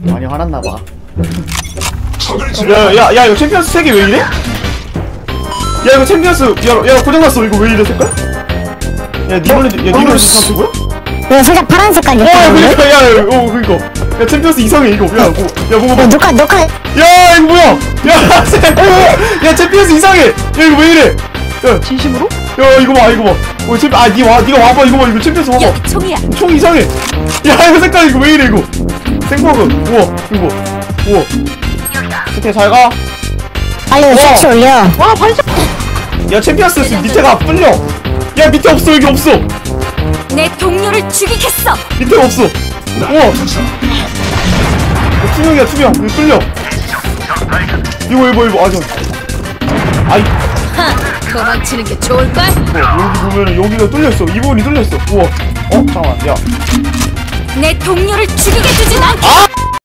많이 화났나봐 야, 야, 야, 이거 챔피언스 색이 왜 이래? 야, 이거 챔피언스, 야, 야, 고장났어. 이거 왜 이래, 색깔? 야, 니번에, 야, 니번에 상태 뭐야? 이거 살짝 파란 색깔 어, 느낌인데? 그니까, 야, 야, 어, 그니까. 야, 챔피언스 이상해, 이거. 야, 뭐, 야, 뭐가, 야, 뭐. 녹화, 녹화, 야, 이거 뭐야? 야, 챔- 야, 챔피언스 이상해! 야, 이거 왜 이래? 야, 진심으로? 야, 이거 봐, 이거 봐. 어, 챔피, 아, 니 와, 니가 와봐, 이거 봐, 이거 챔피언스 봐봐. 여기 총이야. 총 이상해. 야, 이거 색깔 이거 왜 이래, 이거. 생버그. 우와, 이거. 우와. 오케이, 잘 가. 빨리 이거 섹시 올려. 와 반샷. 야, 챔피언스 밑에가 뚫려. 야, 밑에 없어, 여기 없어. 내 동료를 죽이겠어. 밑에 없어. 우와. 어, 투명이야, 투명. 이거 뚫려. 이거, 이거, 이거. 아, 저. 아이, 하, 도망치는 게 좋을걸? 어, 여기 보면은 여기가 뚫렸어. 이 부분이 뚫렸어. 우와. 어, 잠깐만. 야. 내 동료를 죽이게 두진